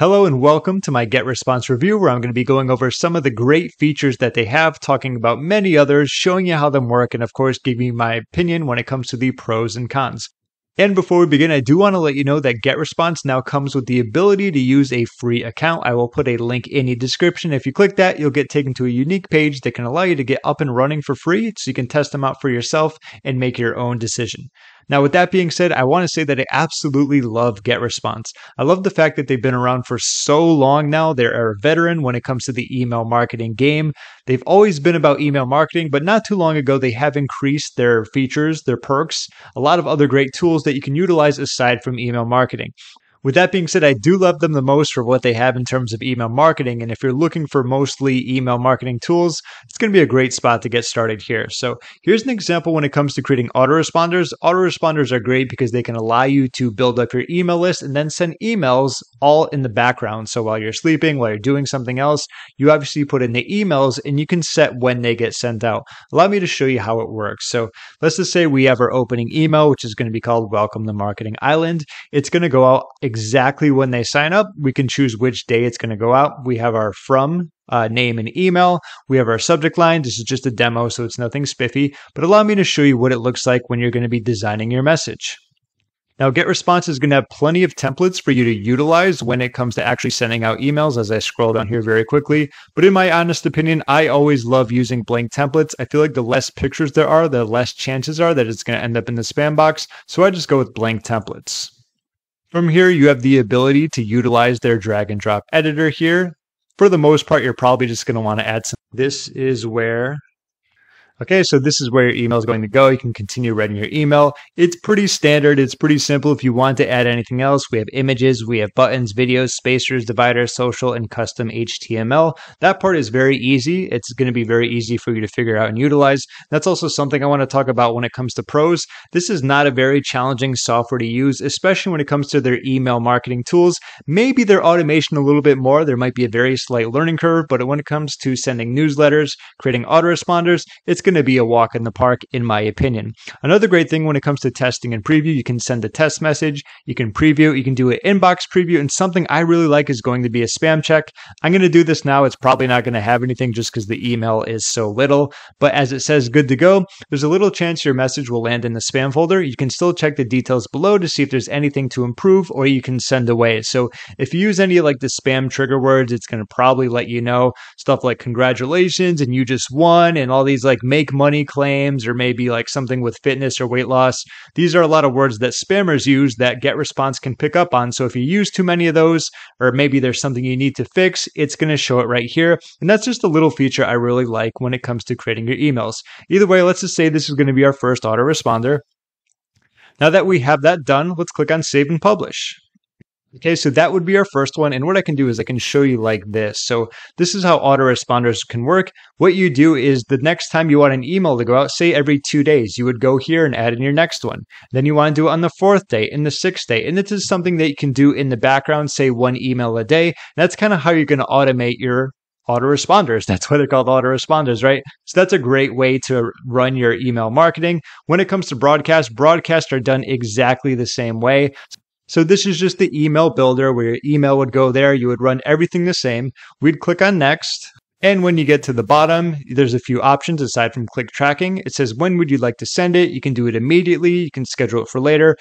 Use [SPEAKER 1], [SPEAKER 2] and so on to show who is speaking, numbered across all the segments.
[SPEAKER 1] Hello and welcome to my GetResponse review, where I'm going to be going over some of the great features that they have, talking about many others, showing you how them work, and of course, giving you my opinion when it comes to the pros and cons. And before we begin, I do want to let you know that GetResponse now comes with the ability to use a free account. I will put a link in the description. If you click that, you'll get taken to a unique page that can allow you to get up and running for free so you can test them out for yourself and make your own decision. Now, with that being said, I want to say that I absolutely love GetResponse. I love the fact that they've been around for so long now. They're a veteran when it comes to the email marketing game. They've always been about email marketing, but not too long ago, they have increased their features, their perks, a lot of other great tools that you can utilize aside from email marketing. With that being said, I do love them the most for what they have in terms of email marketing. And if you're looking for mostly email marketing tools, it's going to be a great spot to get started here. So here's an example when it comes to creating autoresponders. Autoresponders are great because they can allow you to build up your email list and then send emails all in the background. So while you're sleeping, while you're doing something else, you obviously put in the emails and you can set when they get sent out. Allow me to show you how it works. So let's just say we have our opening email, which is going to be called Welcome to Marketing Island. It's going to go out exactly when they sign up. We can choose which day it's going to go out. We have our from uh, name and email. We have our subject line. This is just a demo, so it's nothing spiffy, but allow me to show you what it looks like when you're going to be designing your message. Now, GetResponse is going to have plenty of templates for you to utilize when it comes to actually sending out emails as I scroll down here very quickly. But in my honest opinion, I always love using blank templates. I feel like the less pictures there are, the less chances are that it's going to end up in the spam box. So I just go with blank templates. From here, you have the ability to utilize their drag and drop editor here. For the most part, you're probably just going to want to add some. This is where Okay, so this is where your email is going to go. You can continue writing your email. It's pretty standard. It's pretty simple. If you want to add anything else, we have images, we have buttons, videos, spacers, dividers, social, and custom HTML. That part is very easy. It's going to be very easy for you to figure out and utilize. That's also something I want to talk about when it comes to pros. This is not a very challenging software to use, especially when it comes to their email marketing tools. Maybe their automation a little bit more. There might be a very slight learning curve, but when it comes to sending newsletters, creating autoresponders, it's going going to be a walk in the park, in my opinion. Another great thing when it comes to testing and preview, you can send a test message, you can preview, you can do an inbox preview, and something I really like is going to be a spam check. I'm going to do this now. It's probably not going to have anything just because the email is so little, but as it says good to go, there's a little chance your message will land in the spam folder. You can still check the details below to see if there's anything to improve or you can send away. So if you use any like the spam trigger words, it's going to probably let you know stuff like congratulations and you just won and all these like make make money claims or maybe like something with fitness or weight loss. These are a lot of words that spammers use that GetResponse can pick up on. So if you use too many of those, or maybe there's something you need to fix, it's going to show it right here. And that's just a little feature I really like when it comes to creating your emails. Either way, let's just say this is going to be our first autoresponder. Now that we have that done, let's click on Save and Publish. Okay, so that would be our first one. And what I can do is I can show you like this. So this is how autoresponders can work. What you do is the next time you want an email to go out, say every two days, you would go here and add in your next one. Then you want to do it on the fourth day, in the sixth day. And this is something that you can do in the background, say one email a day. That's kind of how you're going to automate your autoresponders. That's why they're called autoresponders, right? So that's a great way to run your email marketing. When it comes to broadcast, broadcasts are done exactly the same way. So this is just the email builder where your email would go there. You would run everything the same. We'd click on next. And when you get to the bottom, there's a few options aside from click tracking. It says, when would you like to send it? You can do it immediately. You can schedule it for later,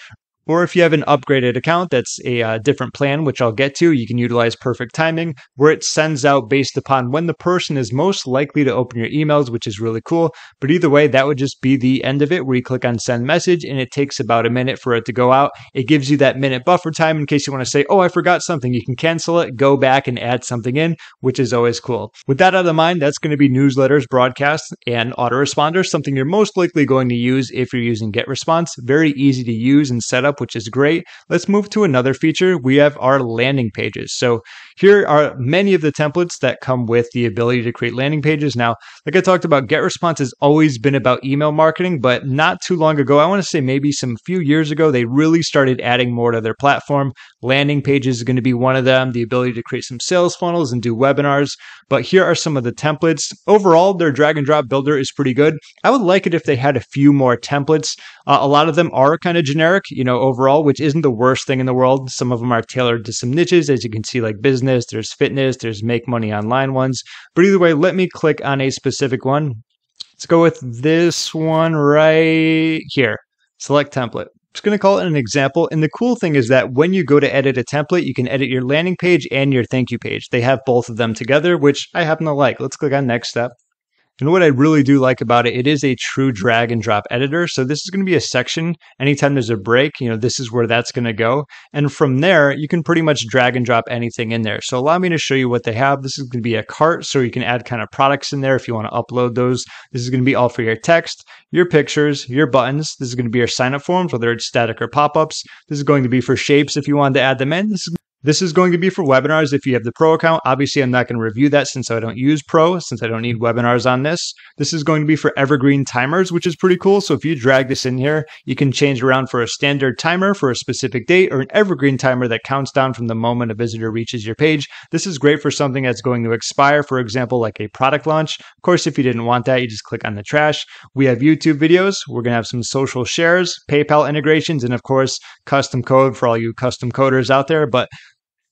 [SPEAKER 1] or if you have an upgraded account that's a uh, different plan, which I'll get to, you can utilize perfect timing where it sends out based upon when the person is most likely to open your emails, which is really cool. But either way, that would just be the end of it where you click on send message and it takes about a minute for it to go out. It gives you that minute buffer time in case you want to say, oh, I forgot something. You can cancel it, go back and add something in, which is always cool. With that out of mind, that's going to be newsletters, broadcasts, and autoresponders, something you're most likely going to use if you're using GetResponse. Very easy to use and set up which is great. Let's move to another feature. We have our landing pages. So here are many of the templates that come with the ability to create landing pages. Now, like I talked about, GetResponse has always been about email marketing, but not too long ago, I want to say maybe some few years ago, they really started adding more to their platform. Landing pages is going to be one of them, the ability to create some sales funnels and do webinars. But here are some of the templates. Overall, their drag and drop builder is pretty good. I would like it if they had a few more templates. Uh, a lot of them are kind of generic. You know, overall, which isn't the worst thing in the world. Some of them are tailored to some niches, as you can see, like business, there's fitness, there's make money online ones. But either way, let me click on a specific one. Let's go with this one right here. Select template. I'm just going to call it an example. And the cool thing is that when you go to edit a template, you can edit your landing page and your thank you page. They have both of them together, which I happen to like. Let's click on next step. And what I really do like about it, it is a true drag and drop editor. So this is going to be a section. Anytime there's a break, you know, this is where that's going to go. And from there, you can pretty much drag and drop anything in there. So allow me to show you what they have. This is going to be a cart. So you can add kind of products in there if you want to upload those. This is going to be all for your text, your pictures, your buttons. This is going to be your sign up forms, whether it's static or pop ups. This is going to be for shapes if you wanted to add them in. This is this is going to be for webinars if you have the pro account. Obviously, I'm not going to review that since I don't use pro, since I don't need webinars on this. This is going to be for evergreen timers, which is pretty cool. So if you drag this in here, you can change around for a standard timer for a specific date or an evergreen timer that counts down from the moment a visitor reaches your page. This is great for something that's going to expire, for example, like a product launch. Of course, if you didn't want that, you just click on the trash. We have YouTube videos. We're going to have some social shares, PayPal integrations, and of course, custom code for all you custom coders out there. But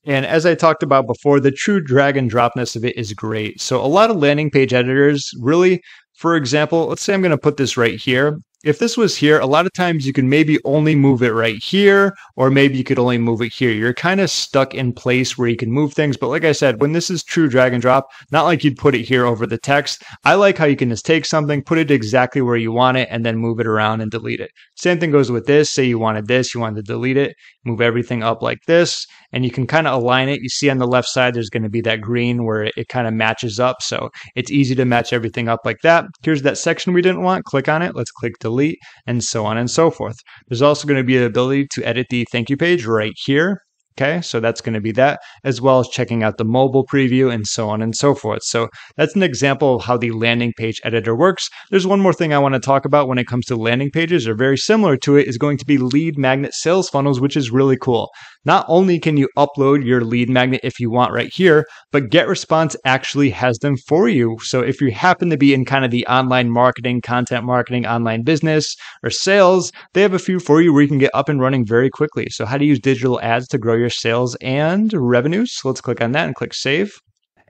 [SPEAKER 1] and as I talked about before, the true drag and dropness of it is great. So a lot of landing page editors really, for example, let's say I'm going to put this right here if this was here, a lot of times you can maybe only move it right here, or maybe you could only move it here. You're kind of stuck in place where you can move things. But like I said, when this is true drag and drop, not like you'd put it here over the text. I like how you can just take something, put it exactly where you want it, and then move it around and delete it. Same thing goes with this. Say you wanted this, you wanted to delete it, move everything up like this, and you can kind of align it. You see on the left side, there's going to be that green where it, kind of matches up. So it's easy to match everything up like that. Here's that section we didn't want. Click on it. Let's click delete and so on and so forth. There's also going to be an ability to edit the thank you page right here. Okay, so that's going to be that, as well as checking out the mobile preview and so on and so forth. So that's an example of how the landing page editor works. There's one more thing I want to talk about when it comes to landing pages, or very similar to it, is going to be lead magnet sales funnels, which is really cool. Not only can you upload your lead magnet if you want right here, but GetResponse actually has them for you. So if you happen to be in kind of the online marketing, content marketing, online business, or sales, they have a few for you where you can get up and running very quickly. So how to use digital ads to grow your sales and revenues. So let's click on that and click save.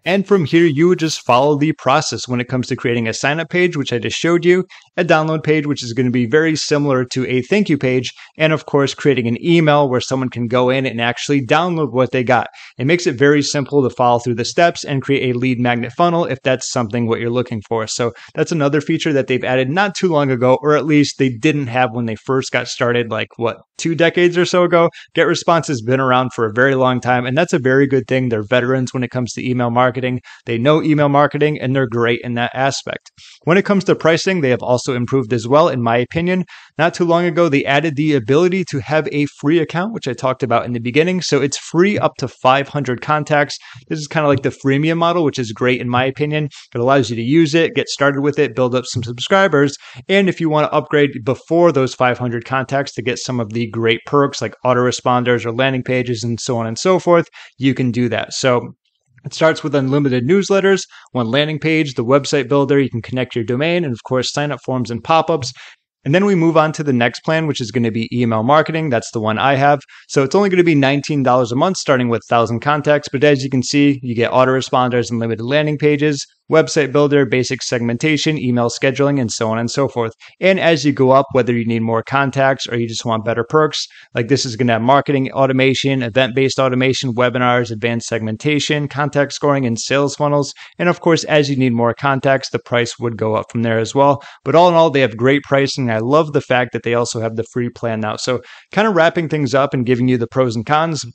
[SPEAKER 1] And from here, you would just follow the process when it comes to creating a sign up page, which I just showed you, a download page, which is going to be very similar to a thank you page, and of course, creating an email where someone can go in and actually download what they got. It makes it very simple to follow through the steps and create a lead magnet funnel if that's something what you're looking for. So that's another feature that they've added not too long ago, or at least they didn't have when they first got started, like what, two decades or so ago. GetResponse has been around for a very long time, and that's a very good thing. They're veterans when it comes to email marketing. They know email marketing, and they're great in that aspect. When it comes to pricing, they have also improved as well, in my opinion. Not too long ago, they added the ability to have a free account, which I talked about in the beginning. So it's free up to 500 contacts. This is kind of like the freemium model, which is great in my opinion. It allows you to use it, get started with it, build up some subscribers. And if you want to upgrade before those 500 contacts to get some of the great perks like autoresponders or landing pages and so on and so forth, you can do that. So it starts with unlimited newsletters, one landing page, the website builder. You can connect your domain, and of course, sign up forms and pop ups. And then we move on to the next plan, which is going to be email marketing. That's the one I have. So it's only going to be $19 a month, starting with 1,000 contacts. But as you can see, you get autoresponders and limited landing pages website builder, basic segmentation, email scheduling, and so on and so forth. And as you go up, whether you need more contacts or you just want better perks, like this is going to have marketing automation, event based automation, webinars, advanced segmentation, contact scoring, and sales funnels. And of course, as you need more contacts, the price would go up from there as well. But all in all, they have great pricing. I love the fact that they also have the free plan now. So kind of wrapping things up and giving you the pros and cons.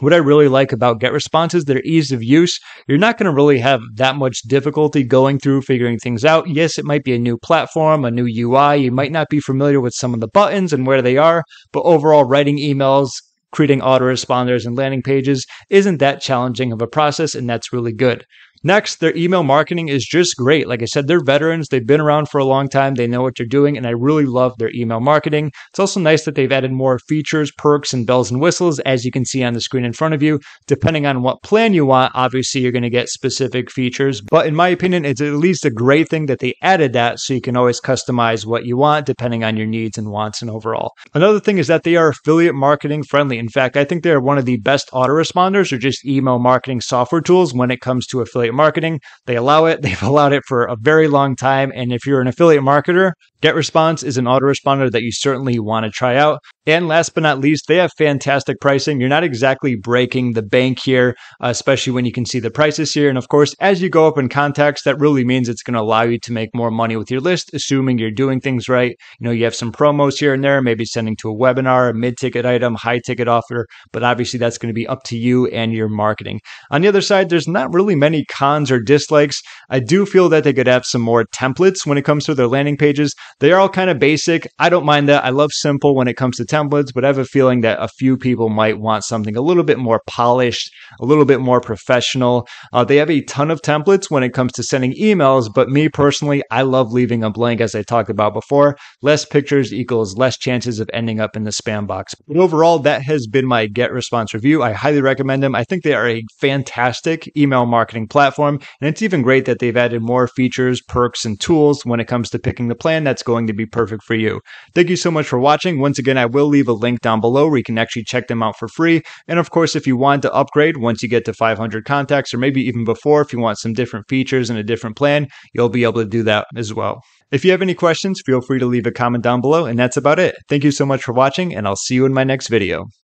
[SPEAKER 1] What I really like about GetResponse is their ease of use. You're not going to really have that much difficulty going through figuring things out. Yes, it might be a new platform, a new UI. You might not be familiar with some of the buttons and where they are, but overall, writing emails, creating autoresponders and landing pages isn't that challenging of a process, and that's really good. Next, their email marketing is just great. Like I said, they're veterans. They've been around for a long time. They know what they're doing, and I really love their email marketing. It's also nice that they've added more features, perks, and bells and whistles, as you can see on the screen in front of you. Depending on what plan you want, obviously you're going to get specific features. But in my opinion, it's at least a great thing that they added that so you can always customize what you want depending on your needs and wants and overall. Another thing is that they are affiliate marketing friendly. In fact, I think they're one of the best autoresponders or just email marketing software tools when it comes to affiliate marketing. They allow it. They've allowed it for a very long time. And if you're an affiliate marketer, GetResponse is an autoresponder that you certainly want to try out. And last but not least, they have fantastic pricing. You're not exactly breaking the bank here, especially when you can see the prices here. And of course, as you go up in contacts, that really means it's going to allow you to make more money with your list, assuming you're doing things right. You know, you have some promos here and there, maybe sending to a webinar, a mid ticket item, high ticket offer, but obviously that's going to be up to you and your marketing. On the other side, there's not really many cons or dislikes. I do feel that they could have some more templates when it comes to their landing pages. They are all kind of basic. I don't mind that. I love simple when it comes to templates, but I have a feeling that a few people might want something a little bit more polished, a little bit more professional. Uh, they have a ton of templates when it comes to sending emails, but me personally, I love leaving a blank as I talked about before. Less pictures equals less chances of ending up in the spam box. But overall, that has been my GetResponse review. I highly recommend them. I think they are a fantastic email marketing platform, and it's even great that they've added more features, perks, and tools when it comes to picking the plan that's going to be perfect for you. Thank you so much for watching. Once again, I will leave a link down below where you can actually check them out for free. And of course, if you want to upgrade once you get to 500 contacts, or maybe even before, if you want some different features and a different plan, you'll be able to do that as well. If you have any questions, feel free to leave a comment down below. And that's about it. Thank you so much for watching, and I'll see you in my next video.